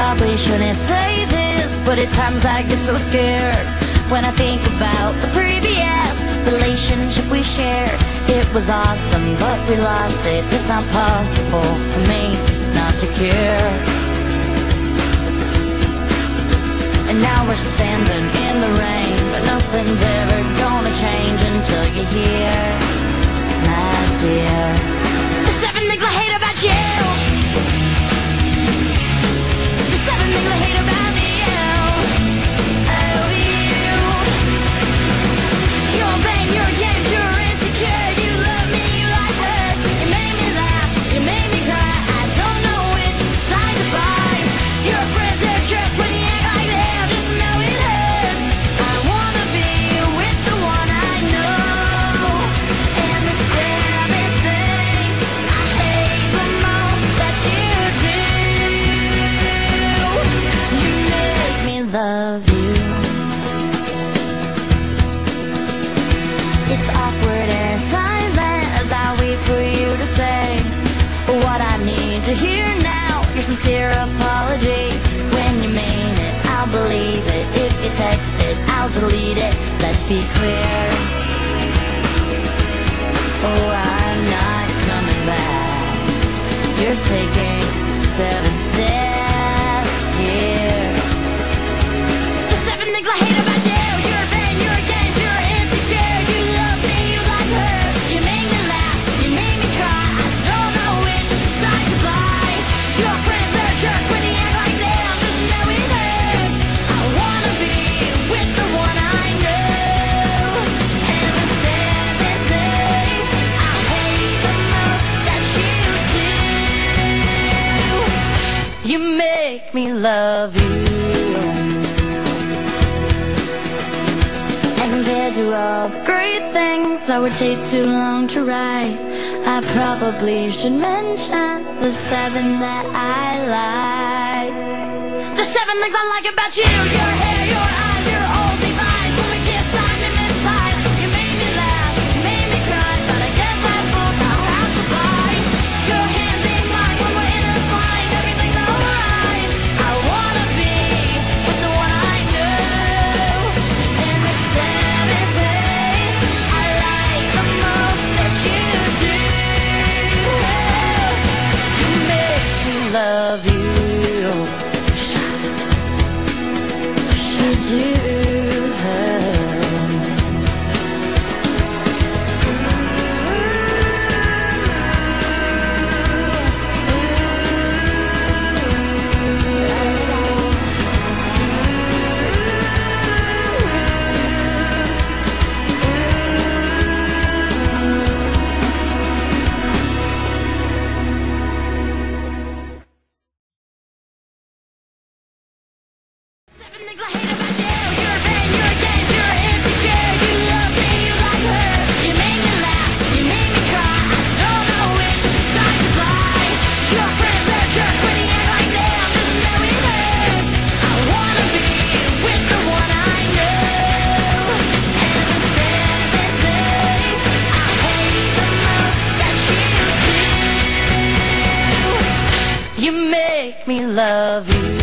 me say this, but at times I get so scared when I think about the previous relationship we shared. It was awesome, but we lost it. It's not possible for me not to care. And now we're standing in the rain, but nothing's ever now. Your sincere apology. When you mean it, I'll believe it. If you text it, I'll delete it. Let's be clear. Oh, I'm not coming back. You're taking You make me love you. And compared to all the great things that would take too long to write, I probably should mention the seven that I like. The seven things I like about you: your hair, your You make me love you.